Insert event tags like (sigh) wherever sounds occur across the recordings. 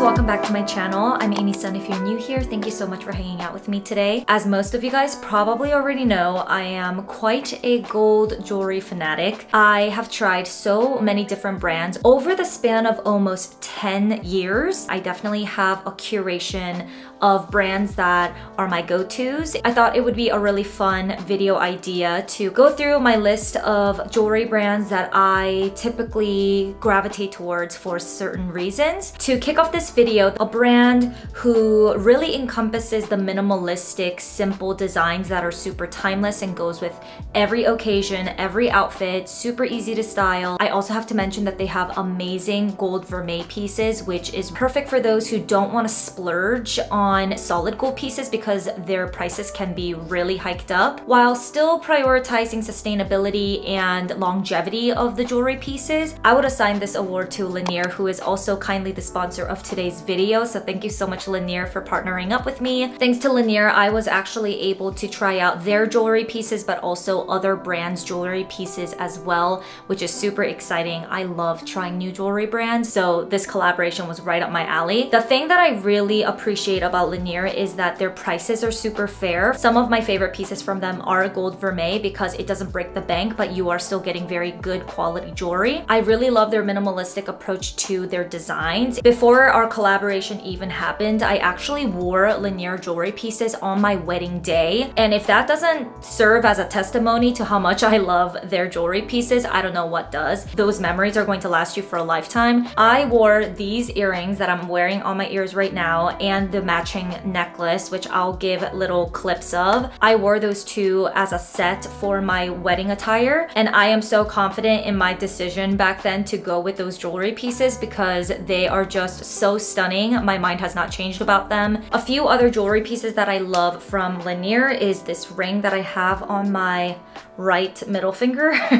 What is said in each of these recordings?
welcome back to my channel. I'm Amy Sun if you're new here. Thank you so much for hanging out with me today. As most of you guys probably already know, I am quite a gold jewelry fanatic. I have tried so many different brands over the span of almost 10 years. I definitely have a curation of brands that are my go-tos. I thought it would be a really fun video idea to go through my list of jewelry brands that I typically gravitate towards for certain reasons. To kick off this video, a brand who really encompasses the minimalistic, simple designs that are super timeless and goes with every occasion, every outfit, super easy to style. I also have to mention that they have amazing gold vermeil pieces, which is perfect for those who don't want to splurge on solid gold pieces because their prices can be really hiked up while still prioritizing sustainability and longevity of the jewelry pieces. I would assign this award to Linjer, who is also kindly the sponsor of today's video. So thank you so much Linjer for partnering up with me. Thanks to Linjer, I was actually able to try out their jewelry pieces, but also other brands jewelry pieces as well, which is super exciting. I love trying new jewelry brands. So this collaboration was right up my alley. The thing that I really appreciate about Linjer is that their prices are super fair. Some of my favorite pieces from them are gold vermeil because it doesn't break the bank, but you are still getting very good quality jewelry. I really love their minimalistic approach to their designs. Before before our collaboration even happened, I actually wore Linjer jewelry pieces on my wedding day. And if that doesn't serve as a testimony to how much I love their jewelry pieces, I don't know what does. Those memories are going to last you for a lifetime. I wore these earrings that I'm wearing on my ears right now and the matching necklace, which I'll give little clips of. I wore those two as a set for my wedding attire. And I am so confident in my decision back then to go with those jewelry pieces because they are just so stunning. My mind has not changed about them. A few other jewelry pieces that I love from Linjer is this ring that I have on my right middle finger. (laughs)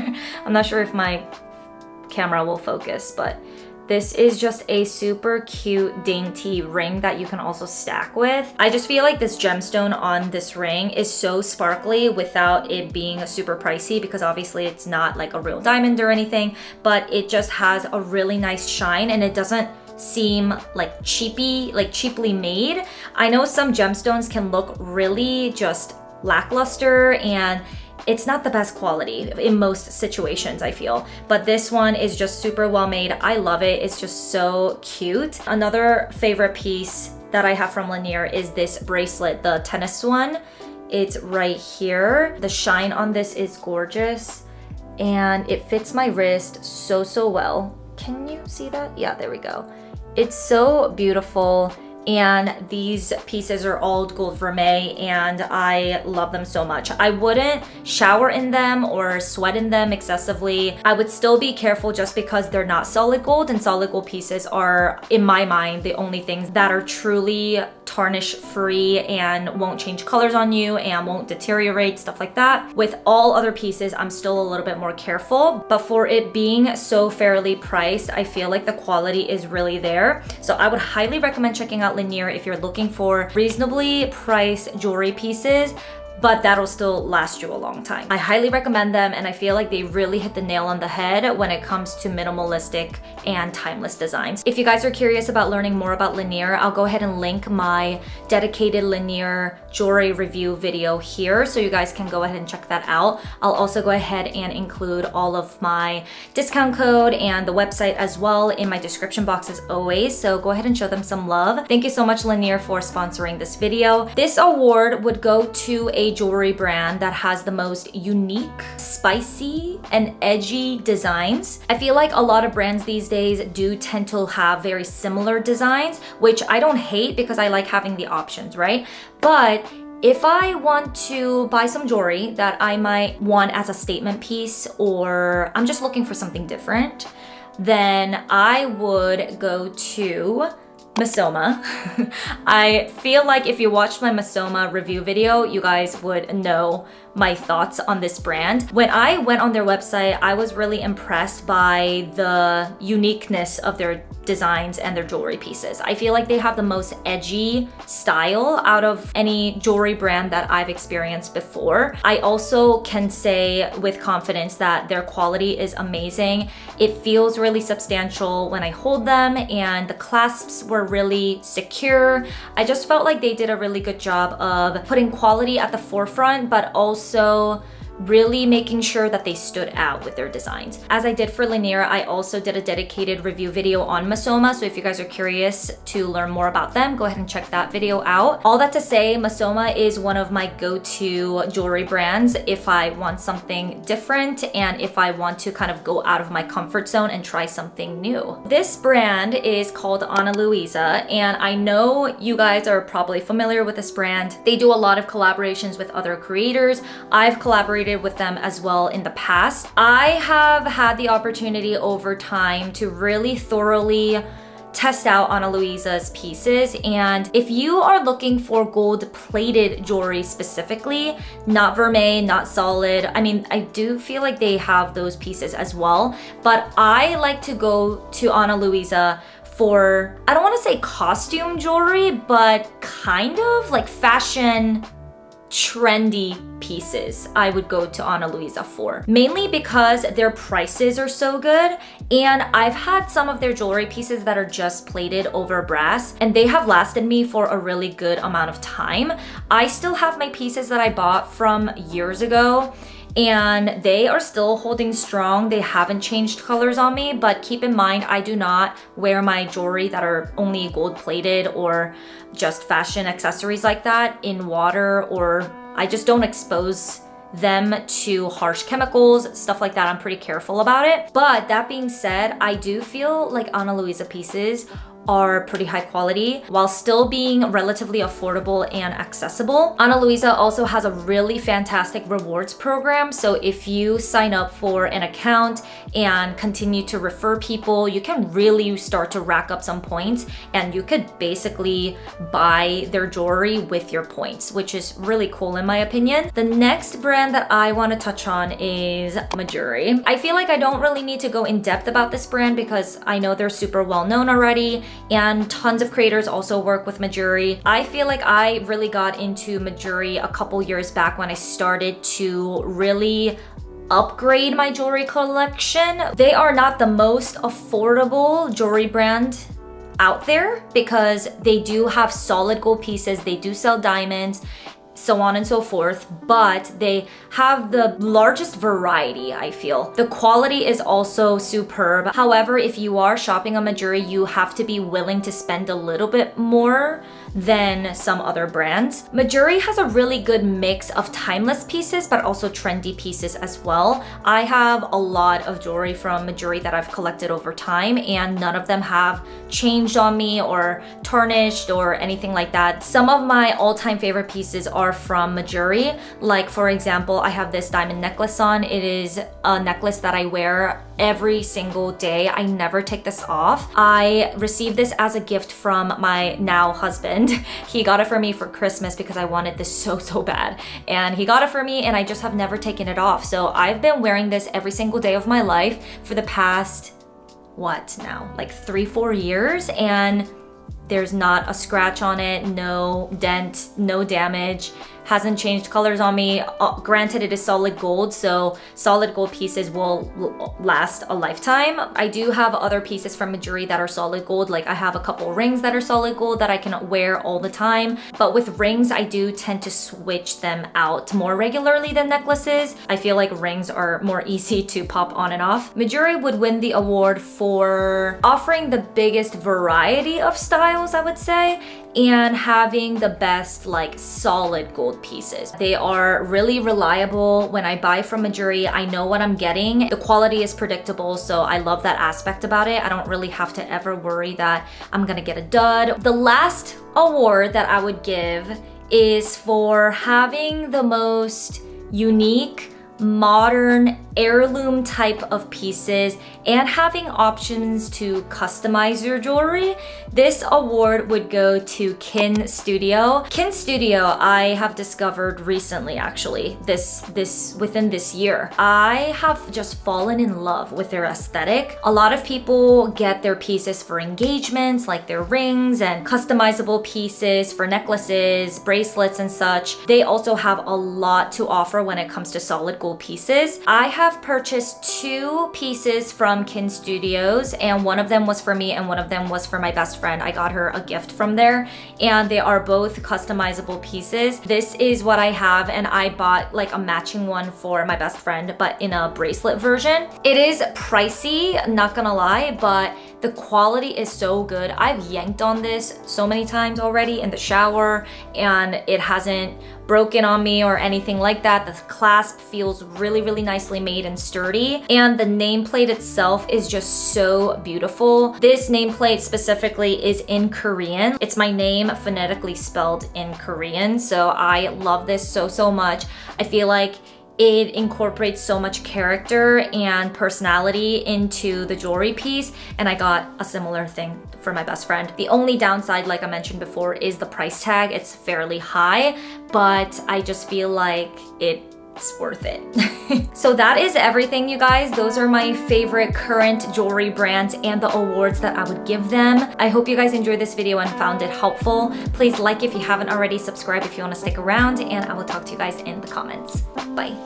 I'm not sure if my camera will focus, but this is just a super cute dainty ring that you can also stack with. I just feel like this gemstone on this ring is so sparkly without it being super pricey because obviously it's not like a real diamond or anything, but it just has a really nice shine and it doesn't seem like cheapy, like cheaply made. I know some gemstones can look really just lackluster and it's not the best quality in most situations, I feel. But this one is just super well made. I love it. It's just so cute. Another favorite piece that I have from Linjer is this bracelet, the tennis one. It's right here. The shine on this is gorgeous and it fits my wrist so, so well. Can you see that? Yeah, there we go. It's so beautiful and these pieces are all gold vermeil and I love them so much. I wouldn't shower in them or sweat in them excessively. I would still be careful just because they're not solid gold and solid gold pieces are, in my mind, the only things that are truly tarnish free and won't change colors on you and won't deteriorate, stuff like that. With all other pieces, I'm still a little bit more careful, but for it being so fairly priced, I feel like the quality is really there. So I would highly recommend checking out Linjer if you're looking for reasonably priced jewelry pieces but that'll still last you a long time. I highly recommend them and I feel like they really hit the nail on the head when it comes to minimalistic and timeless designs. If you guys are curious about learning more about Linjer, I'll go ahead and link my dedicated Linjer jewelry review video here so you guys can go ahead and check that out. I'll also go ahead and include all of my discount code and the website as well in my description box as always, so go ahead and show them some love. Thank you so much Linjer for sponsoring this video. This award would go to a jewelry brand that has the most unique, spicy, and edgy designs. I feel like a lot of brands these days do tend to have very similar designs, which I don't hate because I like having the options, right? But if I want to buy some jewelry that I might want as a statement piece or I'm just looking for something different, then I would go to Missoma. (laughs) I feel like if you watched my Missoma review video, you guys would know my thoughts on this brand. When I went on their website, I was really impressed by the uniqueness of their designs and their jewelry pieces. I feel like they have the most edgy style out of any jewelry brand that I've experienced before. I also can say with confidence that their quality is amazing. It feels really substantial when I hold them and the clasps were really secure. I just felt like they did a really good job of putting quality at the forefront, but also so really making sure that they stood out with their designs. As I did for Linjer, I also did a dedicated review video on Missoma, so if you guys are curious to learn more about them, go ahead and check that video out. All that to say, Missoma is one of my go-to jewelry brands if I want something different and if I want to kind of go out of my comfort zone and try something new. This brand is called Ana Luisa, and I know you guys are probably familiar with this brand. They do a lot of collaborations with other creators. I've collaborated collaborated with them as well in the past. I have had the opportunity over time to really thoroughly test out Ana Luisa's pieces and if you are looking for gold plated jewelry specifically, not vermeil, not solid, I mean I do feel like they have those pieces as well but I like to go to Ana Luisa for, I don't want to say costume jewelry, but kind of like fashion trendy pieces I would go to Ana Luisa for. Mainly because their prices are so good and I've had some of their jewelry pieces that are just plated over brass and they have lasted me for a really good amount of time. I still have my pieces that I bought from years ago and they are still holding strong. They haven't changed colors on me, but keep in mind, I do not wear my jewelry that are only gold plated or just fashion accessories like that in water or I just don't expose them to harsh chemicals, stuff like that. I'm pretty careful about it. But that being said, I do feel like Ana Luisa pieces are pretty high quality while still being relatively affordable and accessible. Ana Luisa also has a really fantastic rewards program. So if you sign up for an account and continue to refer people, you can really start to rack up some points and you could basically buy their jewelry with your points, which is really cool in my opinion. The next brand that I want to touch on is Mejuri. I feel like I don't really need to go in depth about this brand because I know they're super well known already and tons of creators also work with Mejuri. I feel like I really got into Mejuri a couple years back when I started to really upgrade my jewelry collection. They are not the most affordable jewelry brand out there because they do have solid gold pieces, they do sell diamonds, so on and so forth, but they have the largest variety, I feel. The quality is also superb. However, if you are shopping on Mejuri, you have to be willing to spend a little bit more than some other brands. Mejuri has a really good mix of timeless pieces, but also trendy pieces as well. I have a lot of jewelry from Mejuri that I've collected over time, and none of them have changed on me or tarnished or anything like that. Some of my all-time favorite pieces are from Mejuri. Like for example, I have this diamond necklace on. It is a necklace that I wear every single day. I never take this off. I received this as a gift from my now husband. (laughs) He got it for me for Christmas because I wanted this so, so bad. And he got it for me and I just have never taken it off. So I've been wearing this every single day of my life for the past, what now? Like three, four years. And there's not a scratch on it, no dent, no damage hasn't changed colors on me. Uh, granted, it is solid gold, so solid gold pieces will last a lifetime. I do have other pieces from Mejuri that are solid gold, like I have a couple rings that are solid gold that I can wear all the time. But with rings, I do tend to switch them out more regularly than necklaces. I feel like rings are more (laughs) easy to pop on and off. Mejuri would win the award for offering the biggest variety of styles, I would say, and having the best like solid gold pieces. They are really reliable. When I buy from Mejuri, I know what I'm getting. The quality is predictable, so I love that aspect about it. I don't really have to ever worry that I'm gonna get a dud. The last award that I would give is for having the most unique, modern, heirloom type of pieces and having options to customize your jewelry, this award would go to Kinn Studio. Kinn Studio, I have discovered recently actually, this, this within this year. I have just fallen in love with their aesthetic. A lot of people get their pieces for engagements, like their rings and customizable pieces for necklaces, bracelets and such. They also have a lot to offer when it comes to solid gold pieces. I have purchased two pieces from Kinn Studios and one of them was for me and one of them was for my best friend. I got her a gift from there and they are both customizable pieces. This is what I have and I bought like a matching one for my best friend but in a bracelet version. It is pricey, not gonna lie, but the quality is so good. I've yanked on this so many times already in the shower and it hasn't broken on me or anything like that. The clasp feels really, really nicely made and sturdy. And the nameplate itself is just so beautiful. This nameplate specifically is in Korean. It's my name phonetically spelled in Korean. So I love this so, so much. I feel like it incorporates so much character and personality into the jewelry piece and I got a similar thing for my best friend. The only downside, like I mentioned before, is the price tag. It's fairly high, but I just feel like it it's worth it. (laughs) so that is everything, you guys. Those are my favorite current jewelry brands and the awards that I would give them. I hope you guys enjoyed this video and found it helpful. Please like if you haven't already, subscribe if you want to stick around, and I will talk to you guys in the comments. Bye.